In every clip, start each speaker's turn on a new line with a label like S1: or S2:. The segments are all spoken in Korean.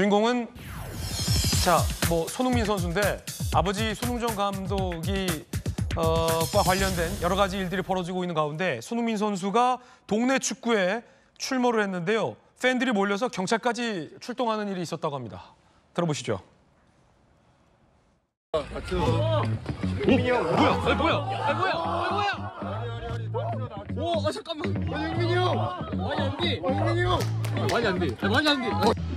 S1: 주인공은 자, 뭐 손흥민 선수인데 아버지 손흥정 감독이 어, 과 관련된 여러 가지 일들이 벌어지고 있는 가운데 손흥민 선수가 동네 축구에 출몰을 했는데요. 팬들이 몰려서 경찰까지 출동하는 일이 있었다고 합니다. 들어보시죠.
S2: 민이 형 뭐야? 아니 뭐야? 아니 뭐야? 아니 뭐야? 오, 아 잠깐만.
S3: 어, 영민이 형!
S2: 많이 안 돼.
S3: 어, 영민이 형!
S2: 많이 안 돼. 많이 안 돼.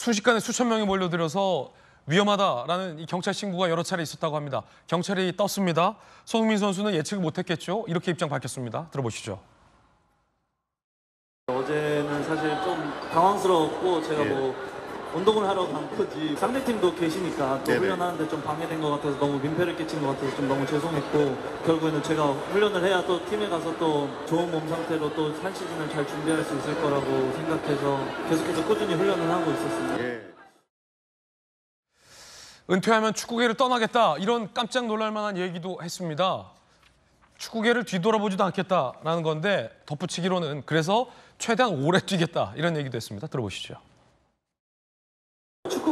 S1: 순식간에 수천 명이 몰려들어서 위험하다라는 이 경찰 신고가 여러 차례 있었다고 합니다. 경찰이 떴습니다. 손흥민 선수는 예측을 못했겠죠. 이렇게 입장 밝혔습니다. 들어보시죠.
S4: 어제는 사실 좀 당황스러웠고 제가 뭐 운동을 하러 간 거지 상대팀도 계시니까 또
S3: 네네.
S4: 훈련하는데 좀 방해된 것 같아서 너무 민폐를 끼친 것 같아서 좀 너무 죄송했고 결국에는 제가 훈련을 해야 또 팀에 가서 또 좋은 몸 상태로 또 한 시즌을 잘 준비할 수 있을 거라고 생각해서 계속해서 꾸준히 훈련을 하고 있었습니다.
S3: 예.
S1: 은퇴하면 축구계를 떠나겠다 이런 깜짝 놀랄 만한 얘기도 했습니다. 축구계를 뒤돌아보지도 않겠다라는 건데 덧붙이기로는 그래서 최대한 오래 뛰겠다 이런 얘기도 했습니다. 들어보시죠.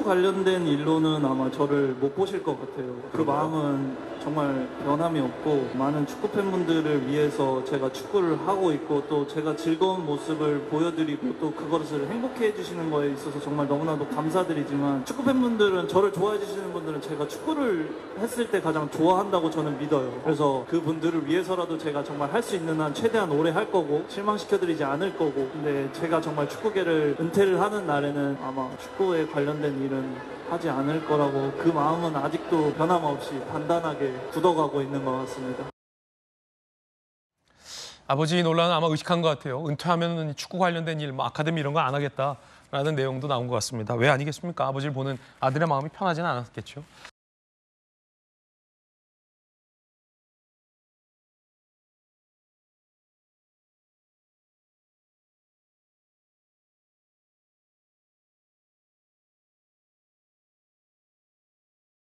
S4: 관련된 일로는 아마 저를 못 보실 것 같아요. 그 마음은 정말 변함이 없고 많은 축구 팬분들을 위해서 제가 축구를 하고 있고 또 제가 즐거운 모습을 보여드리고 또 그것을 행복해 해주시는 거에 있어서 정말 너무나도 감사드리지만 축구 팬분들은 저를 좋아해 주시는 분들은 제가 축구를 했을 때 가장 좋아한다고 저는 믿어요. 그래서 그 분들을 위해서라도 제가 정말 할 수 있는 한 최대한 오래 할 거고 실망시켜드리지 않을 거고 근데 제가 정말 축구계를 은퇴를 하는 날에는 아마 축구에 관련된 일은 하지 않을 거라고 그 마음은 아직도 변함없이 단단하게 굳어가고 있는 것 같습니다.
S1: 아버지 논란은 아마 의식한 것 같아요. 은퇴하면 축구 관련된 일, 뭐 아카데미 이런 거 안 하겠다라는 내용도 나온 것 같습니다. 왜 아니겠습니까? 아버지를 보는 아들의 마음이 편하지는 않았겠죠.